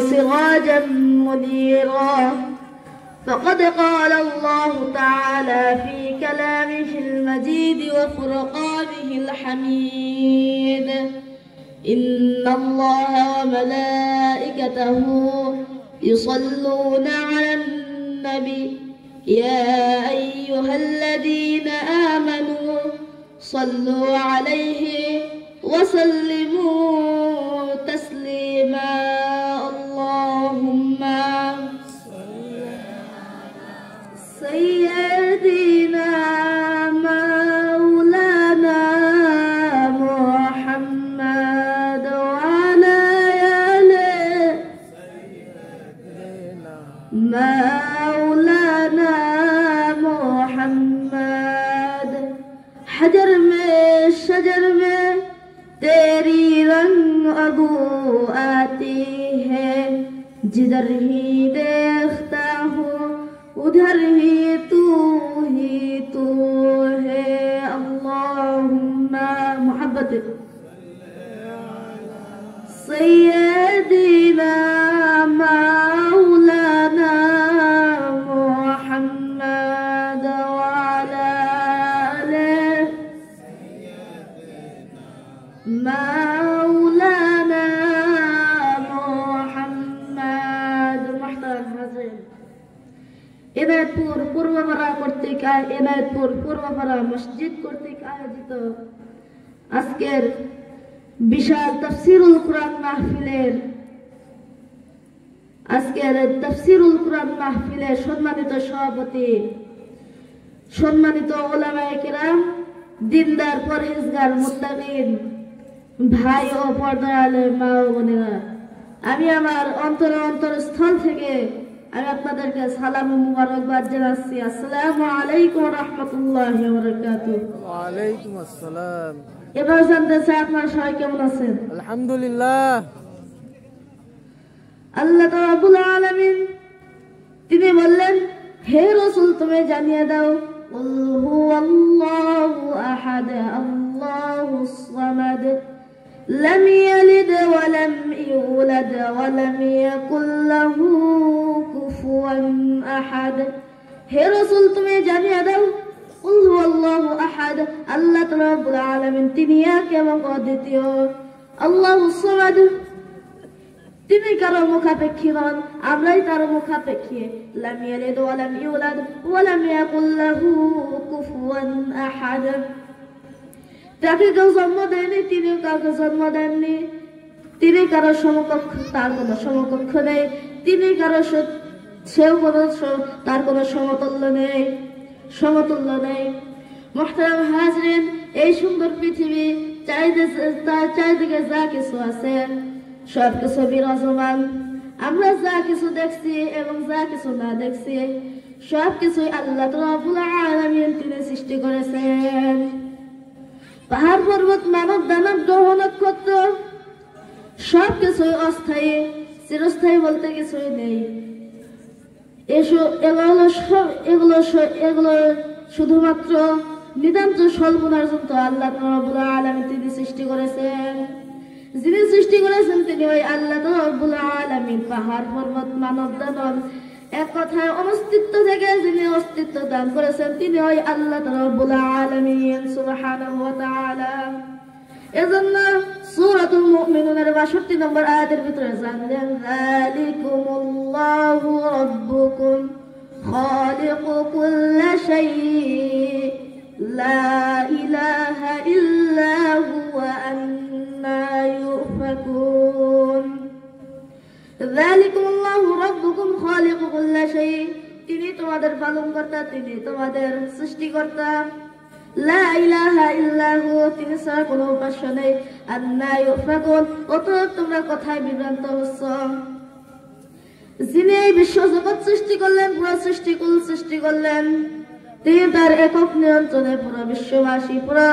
سراجا منيرا. فقد قال الله تعالى في كلامه المجيد وفرقانه الحميد. إن الله وملائكته يصلون على النبي. يا أيها الذين آمنوا صلوا عليه وسلموا تسليما. شجر میں شجر میں تیری رنگ ابو آتی ہے۔ جدھر ہی دیکھتا ہوں، ادھر ہی تو ہی تو ہے۔ اللہم محبت۔ سید এনায়তপুর পূর্বপাড়া কর্তৃক এনায়তপুর পূর্বপাড়া মসজিদ কর্তৃক আয়োজিত আজকের বিশাল তফসিরুল কোরআন মাহফিলের আজকের তফসিরুল কোরআন মাহফিলের সম্মানিত সভাপতি, সম্মানিত ওলামায়ে কেরাম, দিনদার পরহেজগার মুত্তাকিন ভাই ও পর্দার মা ও বোনেরা, আমি আমার অন্তর অন্তর স্থল থেকে আমি আপনাদেরকে সালাম ও মুবারকবাদ জানাচ্ছি আসসালামু আলাইকুম রহমতুল্লাহ বারাকাতুহু ওয়ালাইকুম আসসালাম এবার জানতে চাই আপনারা সবাই কেমন আছেন আলহামদুলিল্লাহ আল্লাহ রাব্বুল আলামিন তিনি বললেন হে রাসূল তুমি জানিয়ে দাও কুল হুয়াল্লাহু আহাদ আল্লাহুস সামাদ لم يلد ولم يولد ولم يكن له আহাদ। হে রসুল, তুমি জানিয়ে দাও আহাদ, আল্লাহ রাব্বুল আলামিন, তিনি এক এবং অদ্বিতীয়। তিনি কারও মুখাপেক্ষী নন, আমরাই তার মুখাপেক্ষী। লাম ইয়ালিদ ওয়া ইউলাদ ওয়া লাম ইয়াকুল লাহু কুফুয়ান আহাদ। তাকে কেউ জন্ম দেয়নি তিনিও কাউকে জন্ম দেননি। তিনি কারও সমকক্ষ, তার কোনো সমকক্ষ নেই। তিনি কারও সত্য সেও কোনো তার কোনো সমতুল্য নেই সমতুল্য নেই। মোহতারাম হাজরিন, এই সুন্দর পৃথিবী চারিদিকে চারিদিকে যা কিছু আছে সব কিছু বিরাজমান। আমরা যা কিছু দেখছি এবং যা কিছু না দেখছি সব কিছুই আল্লাহ রাব্বুল আলামিন তিনি সৃষ্টি করেছেন। পাহাড় পর্বত, মানব দানব, গ্রহ, নক্ষত্র সব কিছুই অস্থায়ী, চিরস্থায়ী বলতে কিছুই নেই। এসো, এগুলো সব- এগুলো এগুলো শুধুমাত্র নিতান্ত স্বল্পনার জন্য আল্লাহ আলামিন তিনি সৃষ্টি করেছেন। যিনি সৃষ্টি করেছেন তিনি ওই আল্লাহ আলামিন, পাহাড়, পর্বত, মানব, দানব। এক কথায় অনস্তিত্ব থেকে যিনি অস্তিত্ব দান করেছেন, তিনি ওই আল্লাহ সুবহানাহু ওয়া তাআলা। এজন্য সূরাতুল মুমিনুনের 62 নম্বর আয়াতের ভিতরে জানলেন, যালিকুমুল্লাহু রাব্বুকুম খালিকু কুল্লি শাইইন, লা ইলাহা ইল্লা হুয়া আন্না ইউফাকুন। যালিকুমুল্লাহু রাব্বুকুম খালিকু কুল্লি শাইইন, তিনি তোমাদের পালনকর্তা, তিনি তোমাদের সৃষ্টিকর্তা। লা ইলাহা ইল্লাহু, তিনি ছাড়া কোনো উপাস্য নেই। আন্না ইউফাকুন, অতএব তোমরা কথায় বিভ্রান্ত হচ্ছ। যিনি এই বিশ্ব জগৎ সৃষ্টি করলেন, পুরো সৃষ্টিকুল সৃষ্টি করলেন, তিনি তার একক নিয়ন্ত্রণে পুরো বিশ্ববাসী, পুরো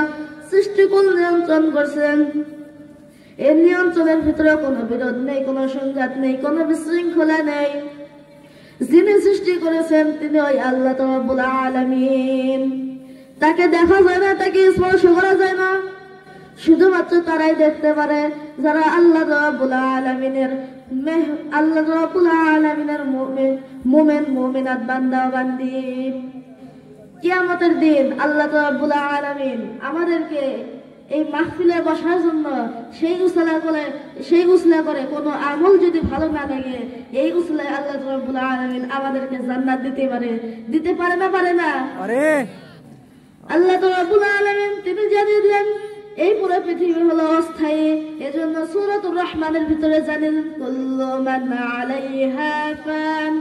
সৃষ্টিকুল নিয়ন্ত্রণ করছেন। এই নিয়ন্ত্রণের ভিতরে কোনো বিরোধ নেই, কোনো সংঘাত নেই, কোনো বিশৃঙ্খলা নেই। যিনি সৃষ্টি করেছেন, তিনি ওই আল্লাহ রাব্বুল আলামিন। তাকে দেখা যায় না, তাকে স্পর্শ করা যায় না। শুধুমাত্র তারাই দেখতে পারে যারা আল্লাহ রাব্বুল আলামিনের আল্লাহ রাব্বুল আলামিনের মুমিন মুমিন, মুমিনাত বান্দা বান্দি। কিয়ামতের দিন আল্লাহ রাব্বুল আলামিন আমাদেরকে এই মাহফিলে বসার জন্য সেই উসলা করে সেই উসলা করে কোনো আমল যদি ভালো না থাকে, এই উসলায় আল্লাহ রাব্বুল আলামিন আমাদেরকে জান্নাত দিতে পারে। দিতে পারে না পারে না? আরে আল্লাহ তো রাব্বুল আলামিন তিনি জানিয়ে দিলেন এই পুরো পৃথিবী হলো অস্থায়ী এজন্য সূরাতুর রহমানের ভিতরে জানেন কুল্লু মান আলাইহা ফান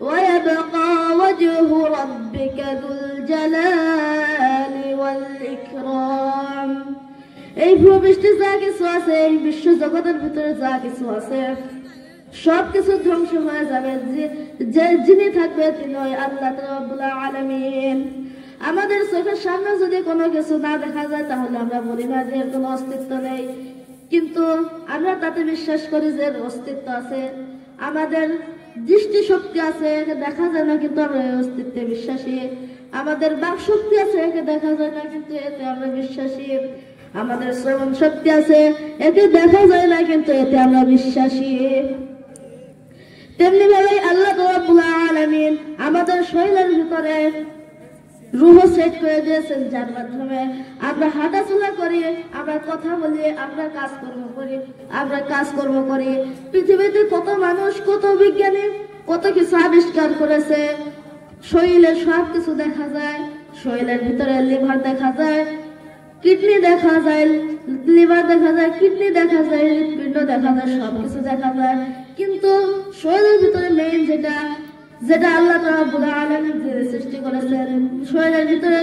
ويبقى وجه ربك ذو الجلال والإكرام এই ভূপৃষ্ঠে যা কিছু আছে এই বিশ্ব জগতের ভিতরে যা কিছু আছে সব কিছু ধ্বংস হয়ে যাবে যে- যে যিনি থাকবে তিনি ওই আল্লাহ রাব্বুল আলামিন আমাদের চোখের সামনে যদি কোনো কিছু না দেখা যায়, তাহলে আমরা বলি না যে কোনো অস্তিত্ব নেই। কিন্তু আমরা তাতে বিশ্বাস করি যে অস্তিত্ব আছে। আমাদের দৃষ্টিশক্তি আছে, একে দেখা যায় না, কিন্তু আমরা এই অস্তিত্বে বিশ্বাসী। আমাদের বাক শক্তি আছে, একে দেখা যায় না, কিন্তু এতে আমরা বিশ্বাসী। আমাদের শ্রবণ শক্তি আছে, একে দেখা যায় না, কিন্তু এতে আমরা বিশ্বাসী। তেমনি ভাবে আল্লাহ আলামিন আমাদের শরীরের ভিতরে রুহ সেট করে দিয়েছেন যার মাধ্যমে আমরা হাঁটাচলা করি, আমরা কথা বলি, আমরা কাজকর্ম করি, আমরা কাজকর্ম করি। পৃথিবীতে কত মানুষ, কত বিজ্ঞানী, কত কিছু আবিষ্কার করেছে। শরীরে সব কিছু দেখা যায়, শরীরের ভিতরে লিভার দেখা যায়, কিডনি দেখা যায়, লিভার দেখা যায়, কিডনি দেখা যায়, হৃৎপিণ্ড দেখা যায় সব কিছু দেখা যায়। কিন্তু শরীরের ভিতরে মেইন যেটা যেটা আল্লাহ সৃষ্টি করেছেন। শরীরের ভিতরে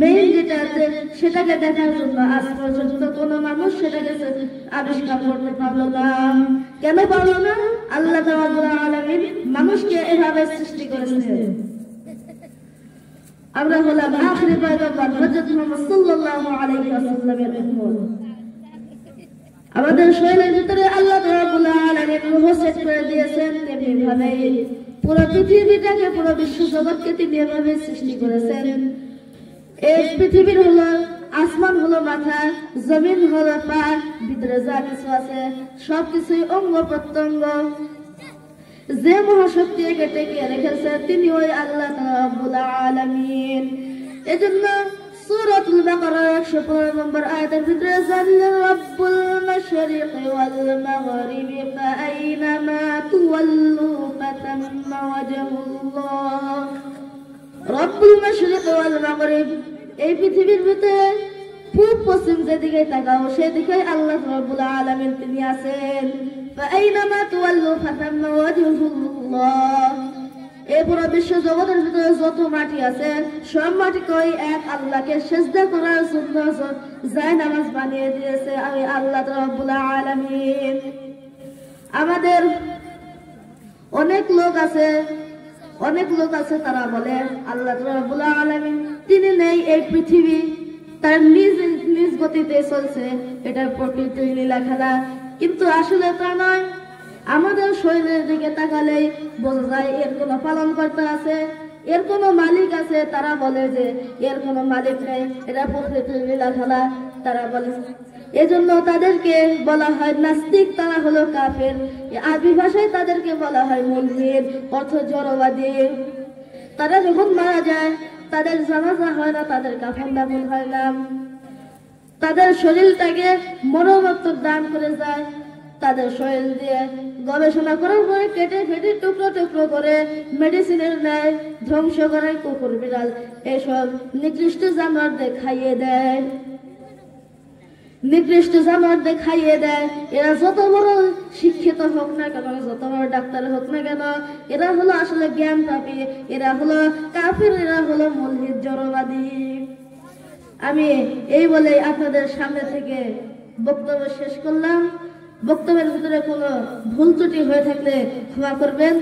মেইন যেটা আছে, সেটাকে দেখার জন্য আজ পর্যন্ত কোনো মানুষ সেটাকে আবিষ্কার করতে পারল না। কেন পারল না? আল্লাহ রাব্বুল মানুষকে এভাবে সৃষ্টি করেছেন। আমরা হলাম আখরি পয়গম্বর হযরত মুহাম্মদ সাল্লাল্লাহু আলাইহি ওয়াসাল্লামের উম্মত। আমাদের শরীরের ভিতরে আল্লাহ রাব্বুল আলামিন রূহ সেট করে দিয়েছেন তেমনি পুরো পৃথিবীটাকে পুরো বিশ্ব জগৎকে তিনি এভাবে সৃষ্টি করেছেন। এই পৃথিবীর হলো, আসমান হলো মাথা, জমিন হলো পা, ভিতরে যা কিছু আছে, সবকিছুই অঙ্গ প্রত্যঙ্গ। যে মহাশক্তি একে টেকিয়ে রেখেছে, তিনি ওই আল্লাহ আলামিন। এজন্য সূরাতুল বাকারা 115 নম্বর আয়াতের ভিতরে জাল্লা রাব্বুল মাশরিকি ওয়াল মাগরিবি ফাআইনামা তুওয়াল্লু ফাতাম্মা ওয়াজহুল্লাহ রব্বুল মাশরিক ওয়াল মাগরিব এই পৃথিবীর ভিতরে পূর্ব পশ্চিম যেদিকে তাকাও সেদিকে আল্লাহ রাব্বুল আলামিন তিনি আছেন ফাআইনামা তুওয়াল্লু ফাতাম্মা ওয়াজহুল্লাহ এই পুরো বিশ্ব জগতের ভিতরে যত মাটি আছে, সব মাটিকে ওই এক আল্লাহকে সেজদা করার জন্য যায় নামাজ বানিয়ে দিয়েছে। আমি আল্লাহ রাব্বুল আলামিন। আমাদের অনেক লোক আছে, অনেক লোক আছে, তারা বলে, আল্লাহ রাব্বুল আলামিন, তিনি নেই এই পৃথিবী। তার নিজ নিজ গতিতে চলছে। এটা প্রকৃতির লীলা খেলা কিন্তু আসলে তা নয়। শরীরের দিকে তাকালেই বোঝা যায় এর কোনো পালন করতে আছে? এর কোনো মালিক আছে? তারা বলে যে, এর কোনো মালিক নেই। এটা প্রকৃতির লীলা খেলা তারা বলে, এজন্য তাদেরকে বলা হয় নাস্তিক, তারা হলো কাফের। আরবি ভাষায় তাদেরকে বলা হয় মন্দির অর্থ জড়বাদী। তারা যখন মারা যায়, তাদের জানাজা হয় না, তাদের কাফন দাফন হয় না। তাদের শরীরটাকে মনোমত্তক দান করে যায়। তাদের শরীর দিয়ে গবেষণা করার পরে কেটে ফেটে টুকরো টুকরো করে মেডিসিনের ন্যায় ধ্বংস করে কুকুর বিড়াল। এসব নিকৃষ্ট জানোয়ারদের খাইয়ে দেয়। নিকৃষ্ট জানোয়ারদের খাইয়ে দেয়। এরা যত বড় শিক্ষিত হোক না কেন, যত বড় ডাক্তার হোক না কেন, এরা হলো আসলে জ্ঞান পাপি। এরা হলো কাফের, এরা হলো মল্লিক জড়বাদী। আমি এই বলে আপনাদের সামনে থেকে বক্তব্য শেষ করলাম। বক্তব্যের ভিতরে কোনো ভুল ত্রুটি হয়ে থাকলে ক্ষমা করবেন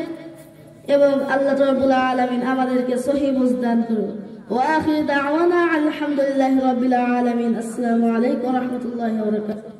এবং আল্লাহ রবুল্লা আলমিন আমাদেরকে সহি বুঝদান করুন। وآخر دعوانا আলহামদুলিল্লাহি রাব্বিল আলামিন। আসসালামু আলাইকুম ওয়া রাহমাতুল্লাহি ওয়া বারাকাতুহু।